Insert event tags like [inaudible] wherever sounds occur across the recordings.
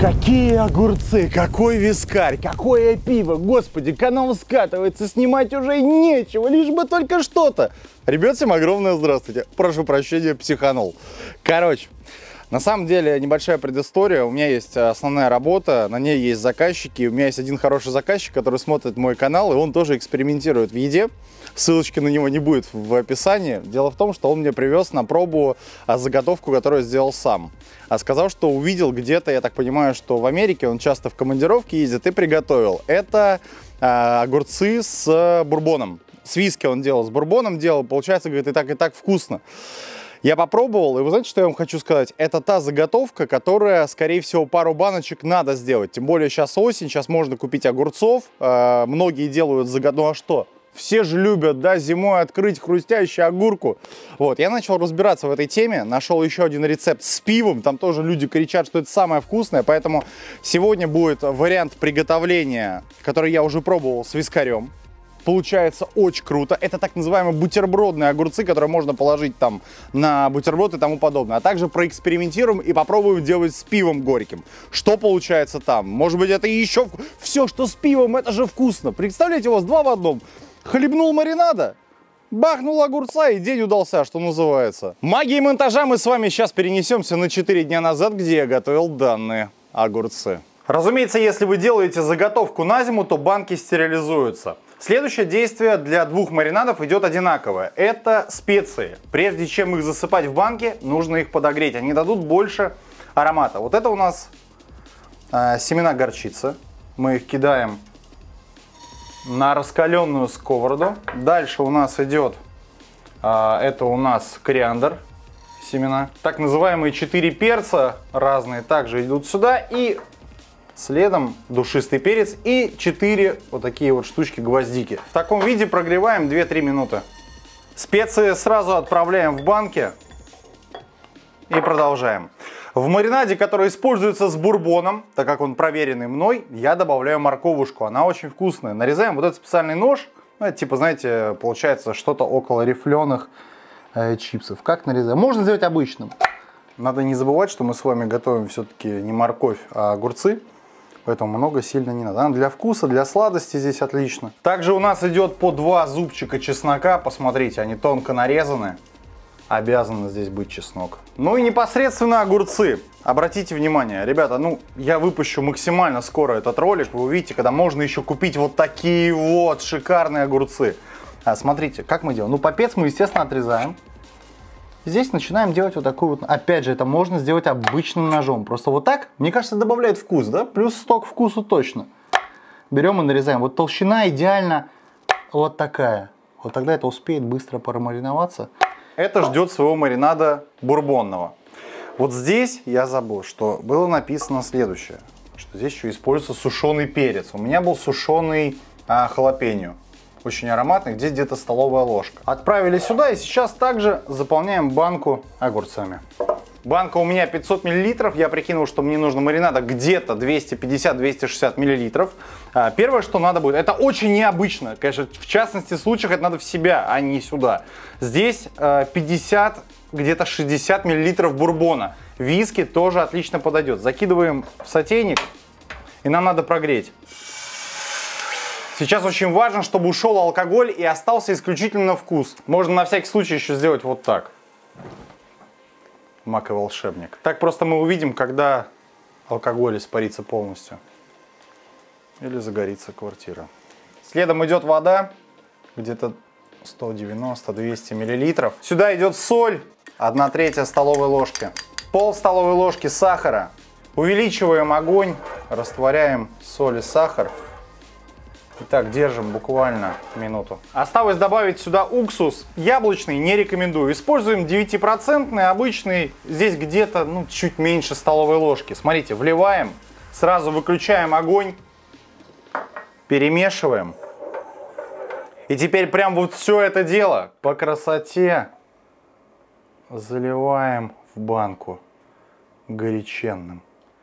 Какие огурцы, какой вискарь, какое пиво, господи, канал скатывается, снимать уже нечего, лишь бы только что-то. Ребят, всем огромное здравствуйте, прошу прощения, психанул. Короче, на самом деле небольшая предыстория, у меня есть основная работа, на ней есть заказчики, у меня есть один хороший заказчик, который смотрит мой канал, и он тоже экспериментирует в еде. Ссылочки на него не будет в описании. Дело в том, что он мне привез на пробу а, заготовку, которую сделал сам. А сказал, что увидел где-то, я так понимаю, что в Америке он часто в командировке ездит и приготовил. Это а, огурцы с бурбоном. С виски он делал, с бурбоном делал. Получается, говорит, и так, и так вкусно. Я попробовал, и вы знаете, что я вам хочу сказать? Это та заготовка, которая, скорее всего, пару баночек надо сделать. Тем более сейчас осень, сейчас можно купить огурцов. Э, многие делают заготовку. Ну а что? Все же любят, да, зимой открыть хрустящую огурку. Вот, я начал разбираться в этой теме, нашел еще один рецепт с пивом. Там тоже люди кричат, что это самое вкусное, поэтому сегодня будет вариант приготовления, который я уже пробовал с вискарем. Получается очень круто. Это так называемые бутербродные огурцы, которые можно положить там на бутерброд и тому подобное. А также проэкспериментируем и попробуем делать с пивом горьким. Что получается там? Может быть, это еще... Все, что с пивом, это же вкусно. Представляете, у вас два в одном. Хлебнул маринада, бахнул огурца и день удался, что называется. Магией монтажа мы с вами сейчас перенесемся на 4 дня назад, где я готовил данные огурцы. Разумеется, если вы делаете заготовку на зиму, то банки стерилизуются. Следующее действие для двух маринадов идет одинаковое. Это специи. Прежде чем их засыпать в банки, нужно их подогреть. Они дадут больше аромата. Вот это у нас э, семена горчицы. Мы их кидаем на раскаленную сковороду. Дальше у нас идет, а, это у нас кориандр, семена. Так называемые четыре перца разные также идут сюда. И следом душистый перец и 4 вот такие вот штучки гвоздики. В таком виде прогреваем 2-3 минуты. Специи сразу отправляем в банки и продолжаем. В маринаде, который используется с бурбоном, так как он проверенный мной, я добавляю морковушку. Она очень вкусная. Нарезаем вот этот специальный нож. Ну, это типа, знаете, получается что-то около рифленых э, чипсов. Как нарезаем? Можно сделать обычным. Надо не забывать, что мы с вами готовим все-таки не морковь, а огурцы. Поэтому много сильно не надо. Для вкуса, для сладости здесь отлично. Также у нас идет по два зубчика чеснока. Посмотрите, они тонко нарезаны обязан здесь быть чеснок. Ну и непосредственно огурцы. Обратите внимание, ребята, ну я выпущу максимально скоро этот ролик, вы увидите, когда можно еще купить вот такие вот шикарные огурцы. А, смотрите, как мы делаем. Ну попец мы, естественно, отрезаем. Здесь начинаем делать вот такую вот, опять же, это можно сделать обычным ножом. Просто вот так, мне кажется, добавляет вкус, да? Плюс сток вкусу точно. Берем и нарезаем. Вот толщина идеально вот такая. Вот тогда это успеет быстро промариноваться это ждет своего маринада бурбонного. Вот здесь я забыл, что было написано следующее, что здесь еще используется сушеный перец. У меня был сушеный а, халапеньо, очень ароматный, здесь где-то столовая ложка. Отправили сюда и сейчас также заполняем банку огурцами. Банка у меня 500 миллилитров. Я прикинул, что мне нужно маринада где-то 250-260 миллилитров. А, первое, что надо будет, это очень необычно. Конечно, в частности случаях это надо в себя, а не сюда. Здесь 50, а, где-то 60 миллилитров бурбона. Виски тоже отлично подойдет. Закидываем в сотейник и нам надо прогреть. Сейчас очень важно, чтобы ушел алкоголь и остался исключительно вкус. Можно на всякий случай еще сделать вот так маг и волшебник. Так просто мы увидим, когда алкоголь испарится полностью. Или загорится квартира. Следом идет вода, где-то 190-200 миллилитров. Сюда идет соль, 1 третья столовой ложки. Пол столовой ложки сахара. Увеличиваем огонь, растворяем соль и сахар. Итак, держим буквально минуту. Осталось добавить сюда уксус. Яблочный не рекомендую. Используем 9% обычный. Здесь где-то ну, чуть меньше столовой ложки. Смотрите, вливаем. Сразу выключаем огонь. Перемешиваем. И теперь прям вот все это дело по красоте заливаем в банку горяченным.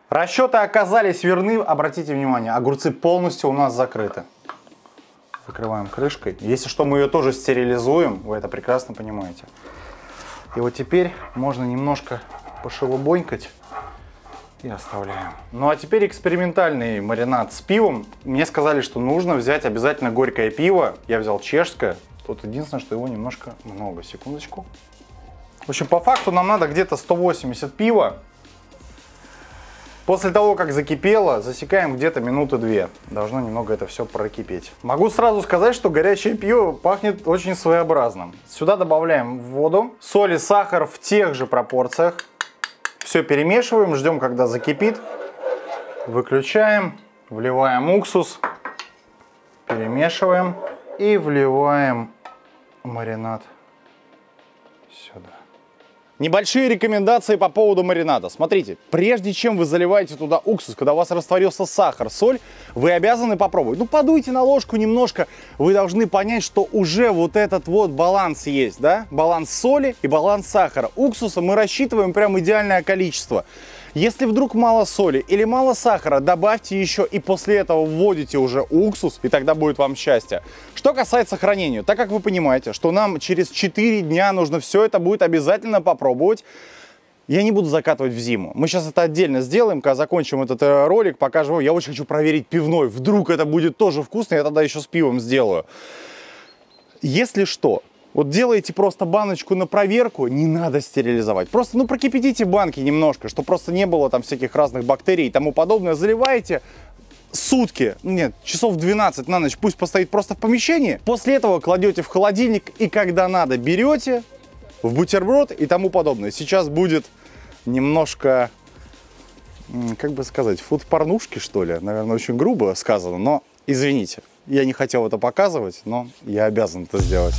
Расчеты оказались верны, обратите внимание, огурцы полностью у нас закрыты. Закрываем крышкой. Если что, мы ее тоже стерилизуем, вы это прекрасно понимаете. И вот теперь можно немножко пошелобонькать И оставляем. Ну а теперь экспериментальный маринад с пивом. Мне сказали, что нужно взять обязательно горькое пиво. Я взял чешское. Тут единственное, что его немножко много. Секундочку. В общем, по факту нам надо где-то 180 пива. После того, как закипело, засекаем где-то минуты две. Должно немного это все прокипеть. Могу сразу сказать, что горячее пиво пахнет очень своеобразным. Сюда добавляем воду, соль и сахар в тех же пропорциях. Все перемешиваем, ждем, когда закипит. Выключаем, вливаем уксус, перемешиваем и вливаем маринад сюда. Небольшие рекомендации по поводу маринада. Смотрите, прежде чем вы заливаете туда уксус, когда у вас растворился сахар, соль, вы обязаны попробовать. Ну, подуйте на ложку немножко, вы должны понять, что уже вот этот вот баланс есть, да? Баланс соли и баланс сахара. Уксуса мы рассчитываем прям идеальное количество. Если вдруг мало соли или мало сахара, добавьте еще и после этого вводите уже уксус, и тогда будет вам счастье. Что касается хранения, так как вы понимаете, что нам через 4 дня нужно все это будет обязательно попробовать, я не буду закатывать в зиму. Мы сейчас это отдельно сделаем, когда закончим этот э, ролик, покажем. Я очень хочу проверить пивной. Вдруг это будет тоже вкусно, я тогда еще с пивом сделаю. Если что, вот делаете просто баночку на проверку, не надо стерилизовать. Просто, ну, прокипятите банки немножко, чтобы просто не было там всяких разных бактерий и тому подобное. Заливаете, сутки, нет, часов 12 на ночь, пусть постоит просто в помещении. После этого кладете в холодильник и когда надо берете в бутерброд и тому подобное. Сейчас будет немножко, как бы сказать, фуд-порнушки, что ли. Наверное, очень грубо сказано, но извините. Я не хотел это показывать, но я обязан это сделать.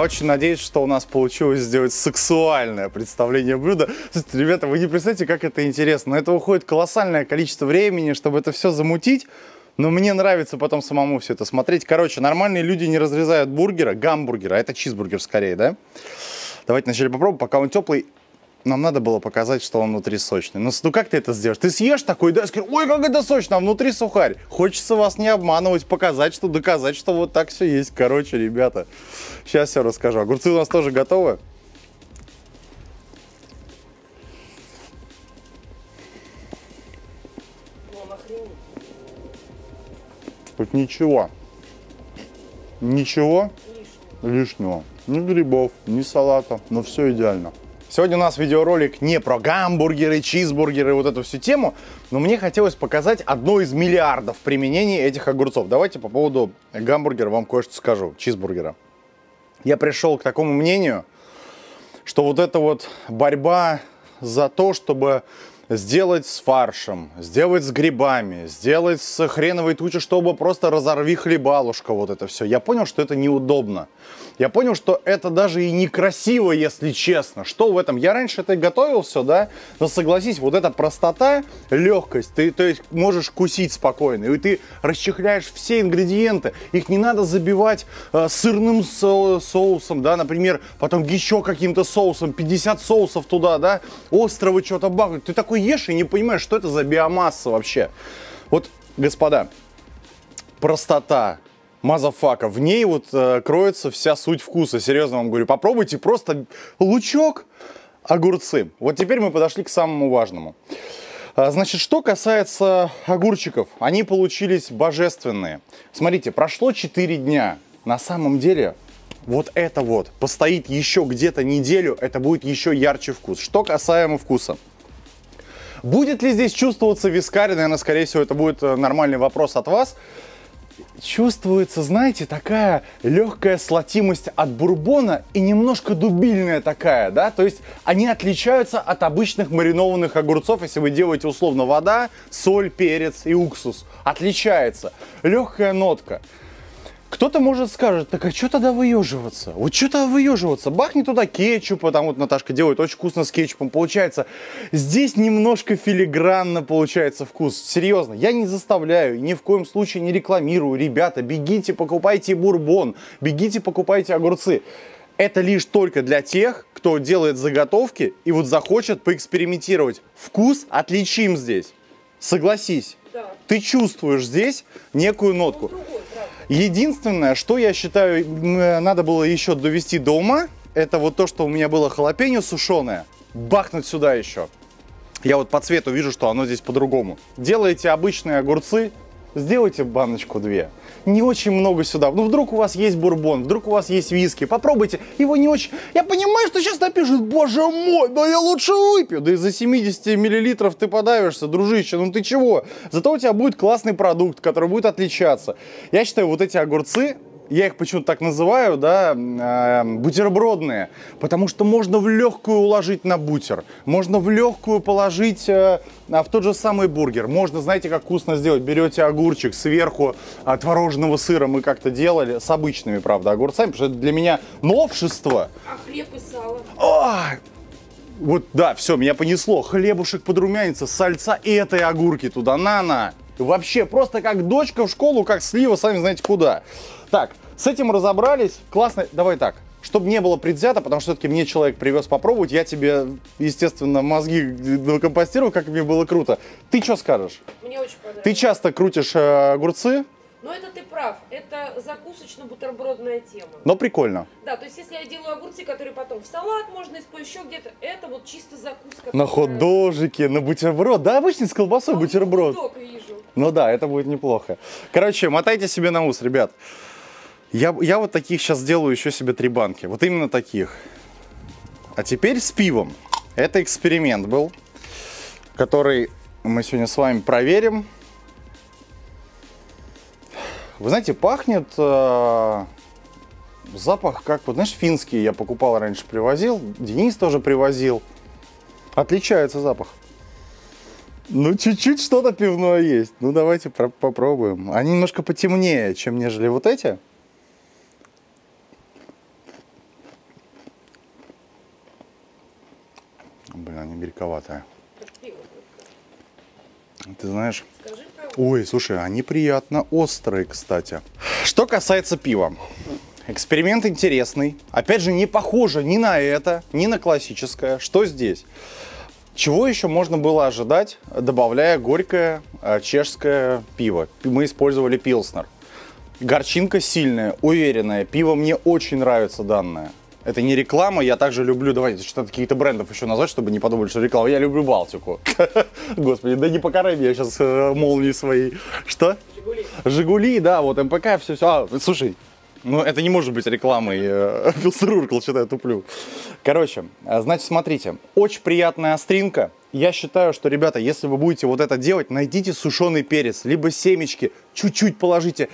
Очень надеюсь, что у нас получилось сделать сексуальное представление блюда. Слушайте, ребята, вы не представляете, как это интересно. На это уходит колоссальное количество времени, чтобы это все замутить. Но мне нравится потом самому все это смотреть. Короче, нормальные люди не разрезают бургера, гамбургера, а это чизбургер скорее, да? Давайте вначале попробуем, пока он теплый. Нам надо было показать, что он внутри сочный. Ну, ну как ты это сделаешь? Ты съешь такой, да, скажешь, ой, как это сочно, а внутри сухарь. Хочется вас не обманывать, показать, что доказать, что вот так все есть. Короче, ребята, сейчас все расскажу. Огурцы у нас тоже готовы. Тут ничего. Ничего лишнего. Ни грибов, ни салата, но все идеально. Сегодня у нас видеоролик не про гамбургеры, чизбургеры, вот эту всю тему, но мне хотелось показать одно из миллиардов применений этих огурцов. Давайте по поводу гамбургера вам кое-что скажу, чизбургера. Я пришел к такому мнению, что вот эта вот борьба за то, чтобы сделать с фаршем, сделать с грибами, сделать с хреновой тучей, чтобы просто разорви хлебалушка вот это все. Я понял, что это неудобно. Я понял, что это даже и некрасиво, если честно. Что в этом? Я раньше это готовил все, да, но согласись, вот эта простота, легкость, ты то есть можешь кусить спокойно, и ты расчехляешь все ингредиенты, их не надо забивать э, сырным со соусом, да, например, потом еще каким-то соусом, 50 соусов туда, да, острого что-то бахать. Ты такой ешь и не понимаешь, что это за биомасса вообще. Вот, господа, простота, motherfucker, в ней вот э, кроется вся суть вкуса. Серьезно вам говорю, попробуйте просто лучок, огурцы. Вот теперь мы подошли к самому важному. А, значит, что касается огурчиков, они получились божественные. Смотрите, прошло 4 дня. На самом деле, вот это вот постоит еще где-то неделю, это будет еще ярче вкус. Что касаемо вкуса. Будет ли здесь чувствоваться вискарь? Наверное, скорее всего, это будет э, нормальный вопрос от вас. Чувствуется, знаете, такая легкая слотимость от бурбона и немножко дубильная такая, да, то есть они отличаются от обычных маринованных огурцов, если вы делаете условно вода, соль, перец и уксус, отличается, легкая нотка. Кто-то может скажет, так а что тогда выеживаться? Вот что тогда выеживаться? Бахни туда кетчупа, там вот Наташка делает очень вкусно с кетчупом, получается. Здесь немножко филигранно получается вкус. Серьезно, я не заставляю, ни в коем случае не рекламирую. Ребята, бегите, покупайте бурбон, бегите, покупайте огурцы. Это лишь только для тех, кто делает заготовки и вот захочет поэкспериментировать. Вкус отличим здесь. Согласись. Да. Ты чувствуешь здесь некую нотку. Единственное, что я считаю, надо было еще довести до ума, это вот то, что у меня было халапеньо сушеное, бахнуть сюда еще. Я вот по цвету вижу, что оно здесь по-другому. Делаете обычные огурцы, сделайте баночку две не очень много сюда. Ну, вдруг у вас есть бурбон, вдруг у вас есть виски, попробуйте. Его не очень... Я понимаю, что сейчас напишут, боже мой, да я лучше выпью. Да из-за 70 миллилитров ты подавишься, дружище, ну ты чего? Зато у тебя будет классный продукт, который будет отличаться. Я считаю, вот эти огурцы, я их почему-то так называю, да, э, бутербродные, потому что можно в легкую уложить на бутер, можно в легкую положить э, в тот же самый бургер. Можно, знаете, как вкусно сделать? Берете огурчик сверху э, творожного сыра, мы как-то делали, с обычными, правда, огурцами, потому что это для меня новшество. А хлеб и сало? О! Вот, да, все, меня понесло. Хлебушек подрумянится, сальца и этой огурки туда, на-на. Вообще, просто как дочка в школу, как слива, сами знаете куда. Так, с этим разобрались. Классно. Давай так. Чтобы не было предвзято, потому что все-таки мне человек привез попробовать, я тебе, естественно, мозги компостирую, как мне было круто. Ты что скажешь? Мне очень понравилось. Ты часто крутишь э, огурцы? Но это ты прав, это закусочно-бутербродная тема. Но прикольно. Да, то есть если я делаю огурцы, которые потом в салат можно использовать, еще где-то, это вот чисто закуска. На хот-дожики, на бутерброд. Да, обычный с колбасой а бутерброд. вижу. Ну да, это будет неплохо. Короче, мотайте себе на ус, ребят. Я, я вот таких сейчас сделаю еще себе три банки. Вот именно таких. А теперь с пивом. Это эксперимент был, который мы сегодня с вами проверим. Вы знаете, пахнет э, запах как, вот знаешь, финский я покупал раньше, привозил. Денис тоже привозил. Отличается запах. Ну, чуть-чуть что-то пивное есть. Ну, давайте попробуем. Они немножко потемнее, чем нежели вот эти. Блин, они горьковатые. Ты знаешь... Ой, слушай, они приятно острые, кстати. Что касается пива. Эксперимент интересный. Опять же, не похоже ни на это, ни на классическое. Что здесь? Чего еще можно было ожидать, добавляя горькое э, чешское пиво? Мы использовали пилснер. Горчинка сильная, уверенная. Пиво мне очень нравится данное. Это не реклама, я также люблю, давайте что-то каких-то брендов еще назвать, чтобы не подумали, что реклама. Я люблю Балтику. [laughs] Господи, да не покарай меня сейчас э, молнии свои. Что? Жигули. Жигули, да, вот МПК, все, все. А, слушай, ну, это не может быть рекламой. Филсеруркл, э, [laughs] что-то я туплю. Короче, э, значит, смотрите. Очень приятная остринка. Я считаю, что, ребята, если вы будете вот это делать, найдите сушеный перец, либо семечки, чуть-чуть положите.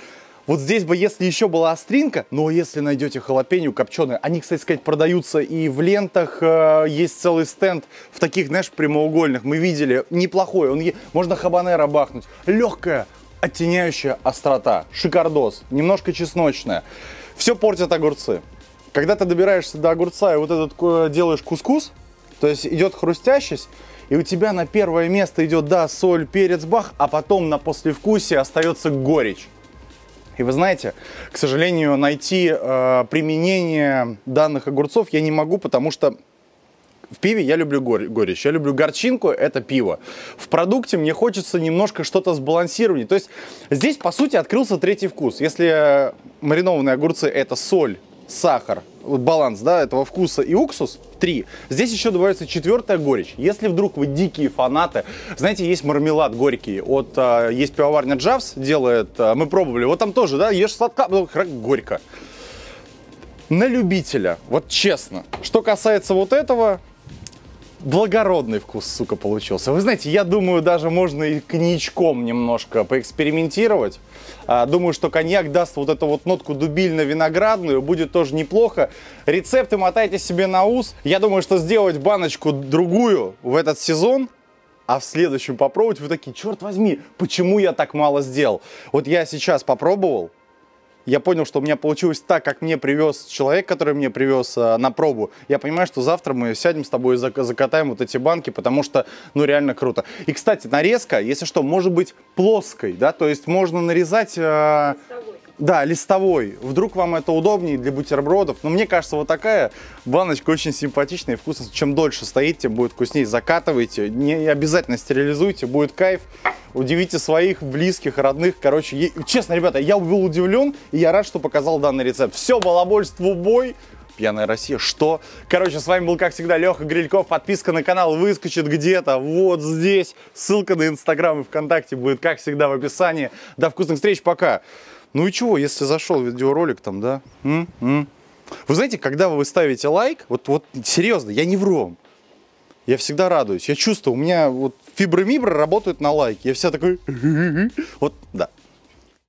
Вот здесь бы, если еще была остринка, но если найдете халапеньо копченые, они, кстати сказать, продаются и в лентах, э, есть целый стенд в таких, знаешь, прямоугольных, мы видели, неплохой, он, можно хабанера бахнуть, легкая, оттеняющая острота, шикардос, немножко чесночная. Все портят огурцы. Когда ты добираешься до огурца и вот этот э, делаешь кускус, то есть идет хрустящесть, и у тебя на первое место идет, да, соль, перец, бах, а потом на послевкусие остается горечь. И вы знаете, к сожалению, найти э, применение данных огурцов я не могу, потому что в пиве я люблю гор горечь, я люблю горчинку, это пиво. В продукте мне хочется немножко что-то сбалансировать. То есть здесь, по сути, открылся третий вкус. Если маринованные огурцы это соль сахар, вот баланс, да, этого вкуса и уксус, 3. Здесь еще добавляется четвертая горечь. Если вдруг вы дикие фанаты, знаете, есть мармелад горький, от, а, есть пивоварня Джавс, делает, а, мы пробовали, вот там тоже, да, ешь сладко, ну, горько. На любителя, вот честно. Что касается вот этого, благородный вкус, сука, получился. Вы знаете, я думаю, даже можно и коньячком немножко поэкспериментировать. А, думаю, что коньяк даст вот эту вот нотку дубильно-виноградную, будет тоже неплохо. Рецепты мотайте себе на ус. Я думаю, что сделать баночку другую в этот сезон а в следующем попробовать, вы такие, черт возьми, почему я так мало сделал? Вот я сейчас попробовал, я понял, что у меня получилось так, как мне привез человек, который мне привез э, на пробу. Я понимаю, что завтра мы сядем с тобой и закатаем вот эти банки, потому что, ну, реально круто. И, кстати, нарезка, если что, может быть плоской, да, то есть можно нарезать... Э, да, листовой. Вдруг вам это удобнее для бутербродов. Но мне кажется, вот такая баночка очень симпатичная и вкусная. Чем дольше стоит, тем будет вкуснее. Закатывайте. Не обязательно стерилизуйте, будет кайф. Удивите своих близких, родных. Короче, я, честно, ребята, я был удивлен, и я рад, что показал данный рецепт. Все, балабольство, бой. Пьяная Россия, что? Короче, с вами был, как всегда, Леха Грильков. Подписка на канал выскочит где-то вот здесь. Ссылка на Инстаграм и ВКонтакте будет, как всегда, в описании. До вкусных встреч, пока! Ну и чего, если зашел видеоролик там, да? М -м. Вы знаете, когда вы ставите лайк, вот, вот серьезно, я не вру. Я всегда радуюсь. Я чувствую, у меня вот фибромибры работают на лайке. Я вся такой... [laughs] Вот, да.